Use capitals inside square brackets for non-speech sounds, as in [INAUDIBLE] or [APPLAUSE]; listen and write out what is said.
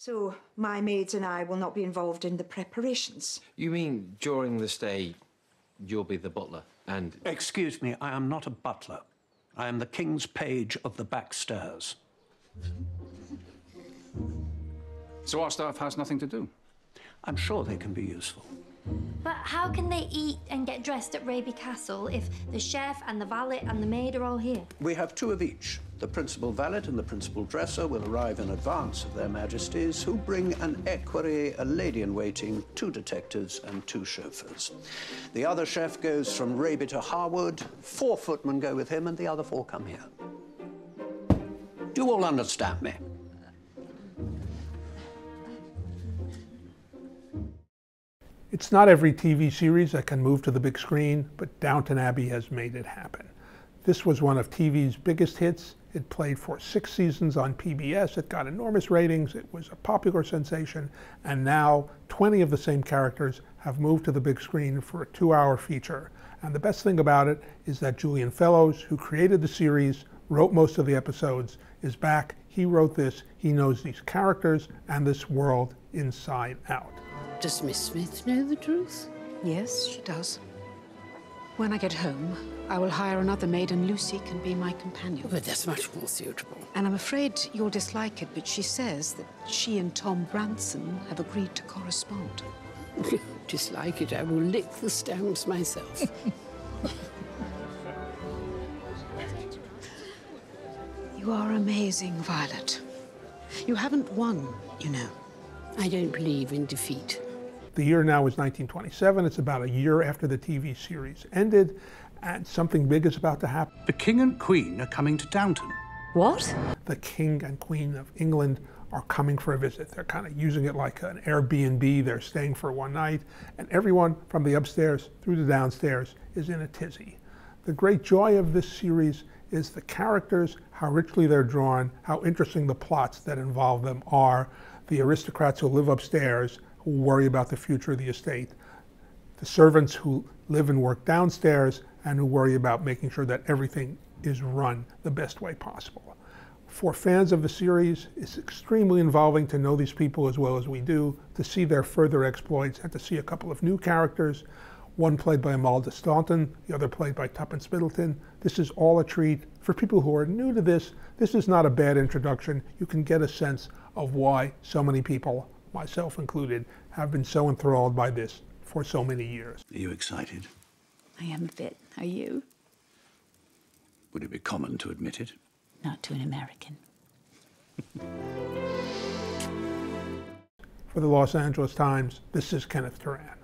So my maids and I will not be involved in the preparations. You mean during the stay, you'll be the butler and. Excuse me, I am not a butler. I am the king's page of the back stairs. So our staff has nothing to do. I'm sure they can be useful. But how can they eat and get dressed at Raby Castle if the chef and the valet and the maid are all here? We have two of each. The principal valet and the principal dresser will arrive in advance of their majesties, who bring an equerry, a lady-in-waiting, two detectives, and two chauffeurs. The other chef goes from Raby to Harewood. Four footmen go with him, and the other four come here. Do you all understand me? It's not every TV series that can move to the big screen, but Downton Abbey has made it happen. This was one of TV's biggest hits. It played for six seasons on PBS. It got enormous ratings. It was a popular sensation. And now 20 of the same characters have moved to the big screen for a two hour feature. And the best thing about it is that Julian Fellowes, who created the series, wrote most of the episodes, is back. He wrote this. He knows these characters and this world inside out. Does Miss Smith know the truth? Yes, she does. When I get home, I will hire another maid and Lucy can be my companion. But that's much more suitable. And I'm afraid you'll dislike it, but she says that she and Tom Branson have agreed to correspond. [LAUGHS] Dislike it, I will lick the stamps myself. [LAUGHS] you are amazing, Violet. You haven't won, you know. I don't believe in defeat. The year now is 1927. It's about a year after the TV series ended, and something big is about to happen. The king and queen are coming to Downton. What? The king and queen of England are coming for a visit. They're kind of using it like an Airbnb. They're staying for one night, and everyone from the upstairs through the downstairs is in a tizzy. The great joy of this series is the characters, how richly they're drawn, how interesting the plots that involve them are, the aristocrats who live upstairs, who worry about the future of the estate, the servants who live and work downstairs and who worry about making sure that everything is run the best way possible. For fans of the series, it's extremely involving to know these people as well as we do, to see their further exploits, and to see a couple of new characters, one played by Imelda Staunton, the other played by Tuppence Middleton. This is all a treat. For people who are new to this, this is not a bad introduction. You can get a sense of why so many people myself included, have been so enthralled by this for so many years. Are you excited? I am a bit. Are you? Would it be common to admit it? Not to an American. For the Los Angeles Times, this is Kenneth Turan.